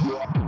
Yeah.